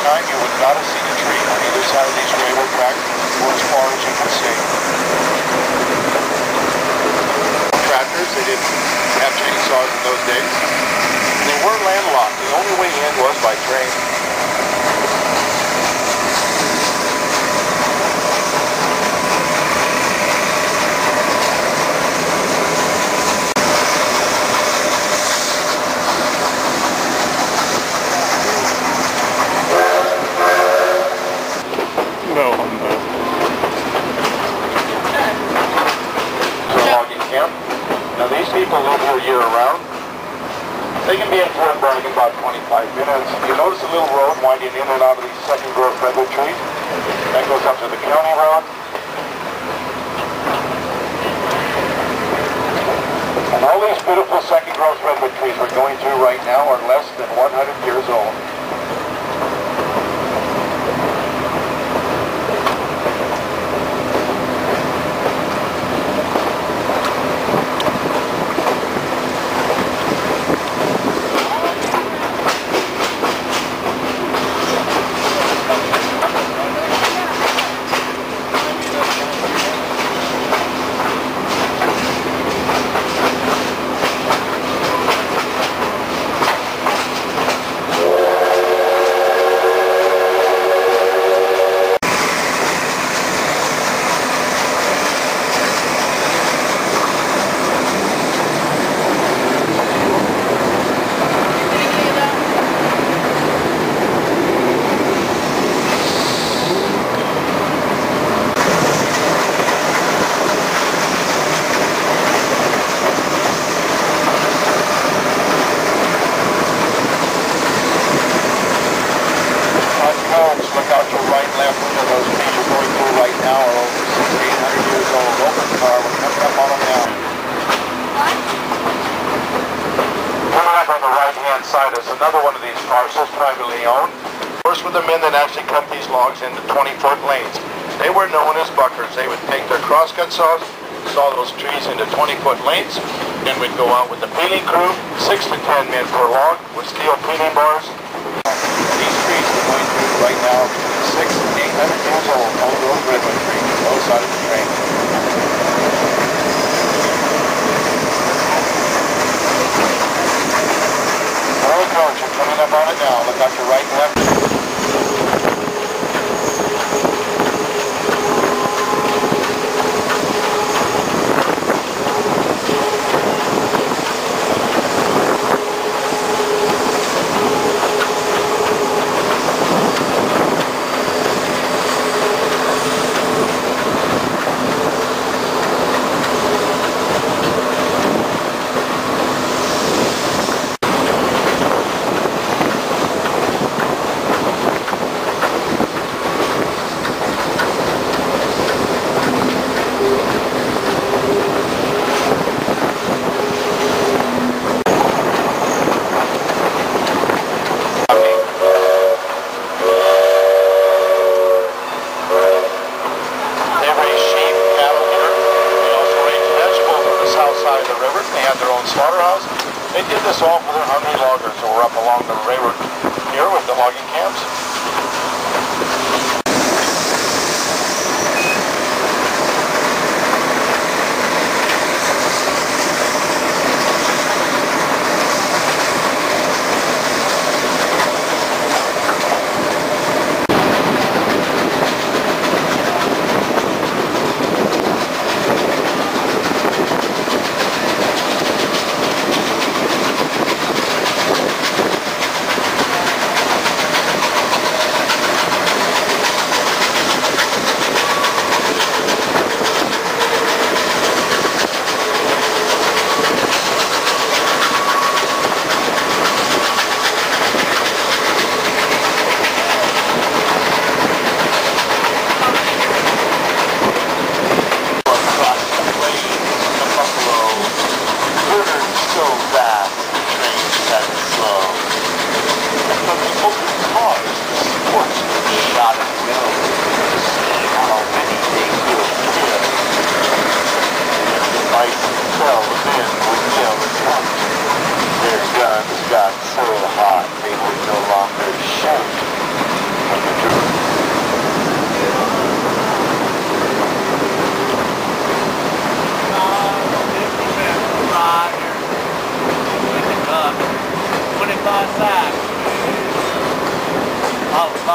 time, you would not have seen a tree on either side of these railroad tracks or as far as you could see. Tractors, they didn't have chainsaws in those days. They were landlocked. The only way in was by train. They can be in Fort Bragg in about 25 minutes. You notice a little road winding in and out of these second growth redwood trees? That goes up to the county road. And all these beautiful second growth redwood trees we're going through right now are less than 100 years old. On cones, look out your right and left window. Those trees you're going through right now are over six, eight hundred years old. Open car, we're coming up on them now. Coming up on the right-hand side is another one of these parcels privately owned. First were the men that actually cut these logs into 20-foot lanes. They were known as buckers. They would take their crosscut saws, saw those trees into 20-foot lengths, then we'd go out with the peeling crew, six to 10 men per log with steel peeling bars, these trees we're going through right now six and eight hundred years old, old growth redwood trees, both sides of the train. Up on it now. Look out your right and left. They raise sheep, cattle here. They also raise vegetables on the south side of have their own slaughterhouse. They did this all for their hungry loggers who were up along the river here with the logging camps.